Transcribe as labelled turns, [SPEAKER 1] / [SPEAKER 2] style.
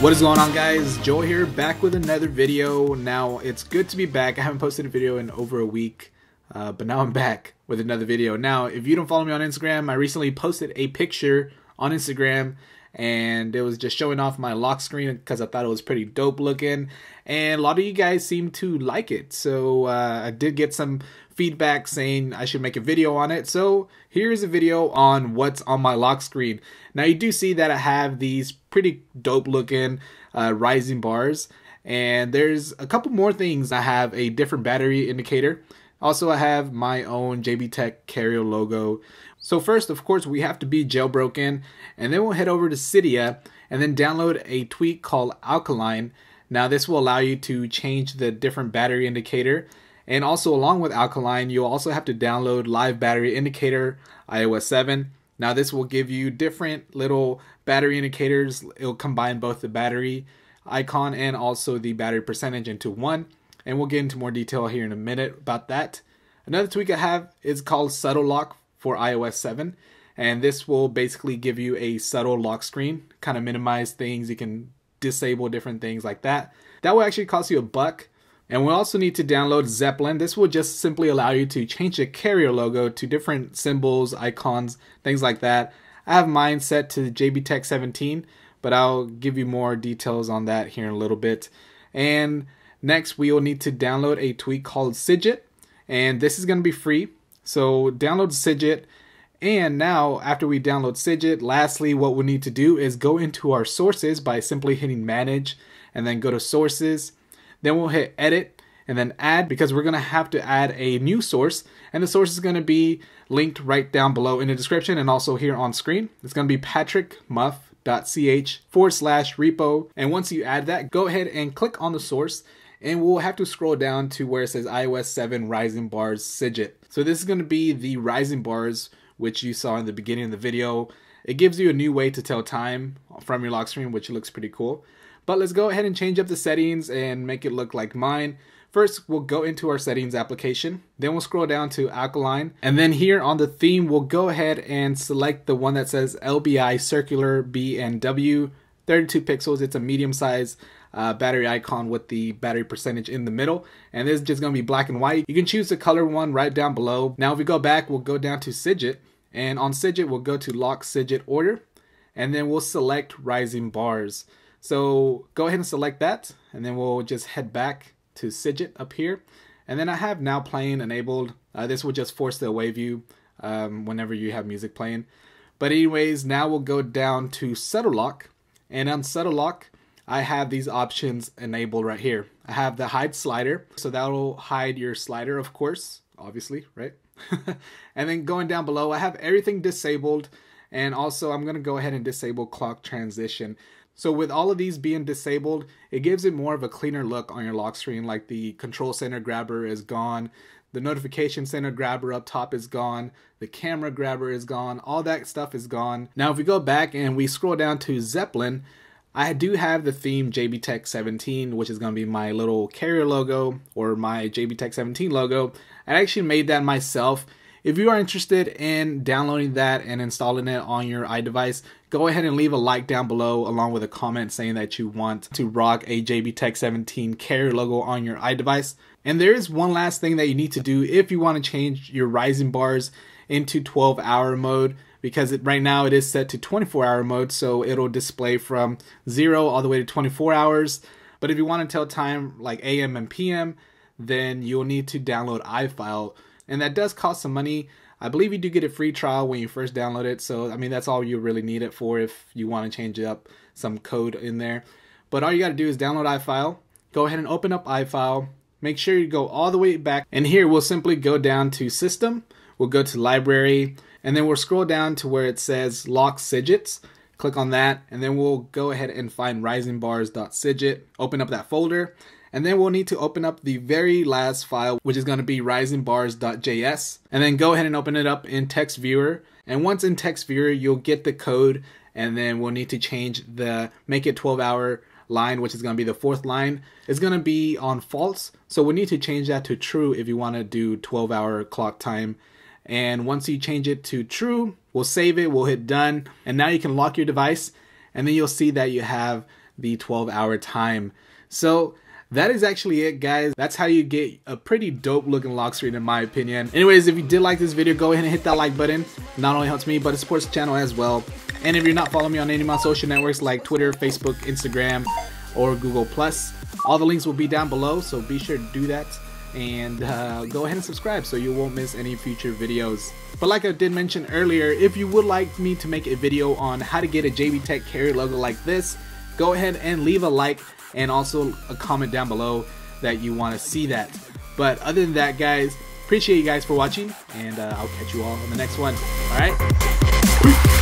[SPEAKER 1] What is going on guys? Joel here back with another video. Now it's good to be back. I haven't posted a video in over a week, uh, but now I'm back with another video. Now if you don't follow me on Instagram, I recently posted a picture on Instagram and it was just showing off my lock screen because I thought it was pretty dope looking and a lot of you guys seem to like it so uh, I did get some feedback saying I should make a video on it. So here's a video on what's on my lock screen. Now you do see that I have these pretty dope looking uh, rising bars and there's a couple more things. I have a different battery indicator. Also, I have my own JB Tech Carrier logo. So first, of course, we have to be jailbroken, and then we'll head over to Cydia and then download a tweak called Alkaline. Now, this will allow you to change the different battery indicator and also along with Alkaline, you'll also have to download Live Battery Indicator iOS 7. Now this will give you different little battery indicators. It'll combine both the battery icon and also the battery percentage into one. And we'll get into more detail here in a minute about that. Another tweak I have is called Subtle Lock for iOS 7. And this will basically give you a subtle lock screen, kind of minimize things. You can disable different things like that. That will actually cost you a buck and we also need to download Zeppelin. This will just simply allow you to change the carrier logo to different symbols, icons, things like that. I have mine set to JB Tech 17, but I'll give you more details on that here in a little bit. And next, we will need to download a tweak called Cydget, and this is going to be free. So download Cydget. And now, after we download Cydget, lastly, what we need to do is go into our sources by simply hitting Manage and then go to Sources then we'll hit edit and then add because we're going to have to add a new source and the source is going to be linked right down below in the description and also here on screen. It's going to be patrickmuff.ch forward slash repo. And once you add that, go ahead and click on the source and we'll have to scroll down to where it says iOS 7 Rising Bars Cydget. So this is going to be the Rising Bars which you saw in the beginning of the video. It gives you a new way to tell time from your lock screen, which looks pretty cool. But let's go ahead and change up the settings and make it look like mine. First, we'll go into our settings application. Then we'll scroll down to Alkaline. And then here on the theme, we'll go ahead and select the one that says LBI Circular B and W. 32 pixels. It's a medium size uh, battery icon with the battery percentage in the middle. And this is just going to be black and white. You can choose the color one right down below. Now, if we go back, we'll go down to Cydget. And on Cydget, we'll go to Lock Cydget Order. And then we'll select Rising Bars. So go ahead and select that and then we'll just head back to Cydget up here. And then I have now playing enabled. Uh, this will just force the away view um, whenever you have music playing. But anyways, now we'll go down to Subtle Lock. And on Subtle Lock, I have these options enabled right here. I have the hide slider. So that'll hide your slider, of course, obviously, right? and then going down below, I have everything disabled. And also I'm gonna go ahead and disable clock transition. So with all of these being disabled, it gives it more of a cleaner look on your lock screen, like the control center grabber is gone, the notification center grabber up top is gone, the camera grabber is gone, all that stuff is gone. Now if we go back and we scroll down to Zeppelin, I do have the theme JB Tech 17, which is going to be my little carrier logo or my JB Tech 17 logo. I actually made that myself. If you are interested in downloading that and installing it on your iDevice, go ahead and leave a like down below along with a comment saying that you want to rock a JB Tech 17 carrier logo on your iDevice. And there is one last thing that you need to do if you want to change your rising bars into 12 hour mode because it, right now it is set to 24 hour mode so it'll display from 0 all the way to 24 hours but if you want to tell time like am and pm then you'll need to download iFile and that does cost some money. I believe you do get a free trial when you first download it, so I mean that's all you really need it for if you want to change up some code in there. But all you got to do is download iFile, go ahead and open up iFile, make sure you go all the way back, and here we'll simply go down to System, we'll go to Library, and then we'll scroll down to where it says Lock Cydgets. Click on that, and then we'll go ahead and find risingbars.cydget, open up that folder, and then we'll need to open up the very last file, which is going to be risingbars.js. And then go ahead and open it up in text viewer. And once in text viewer, you'll get the code. And then we'll need to change the make it 12 hour line, which is going to be the fourth line, is going to be on false. So we need to change that to true if you want to do 12 hour clock time. And once you change it to true, we'll save it, we'll hit done, and now you can lock your device, and then you'll see that you have the 12 hour time. So that is actually it guys. That's how you get a pretty dope looking lock screen in my opinion. Anyways if you did like this video go ahead and hit that like button. Not only helps me but it supports the channel as well. And if you're not following me on any of my social networks like twitter facebook instagram or google plus all the links will be down below so be sure to do that and uh, go ahead and subscribe so you won't miss any future videos but like I did mention earlier if you would like me to make a video on how to get a JB Tech carrier logo like this go ahead and leave a like and also a comment down below that you want to see that. But other than that, guys, appreciate you guys for watching, and uh, I'll catch you all in the next one. All right?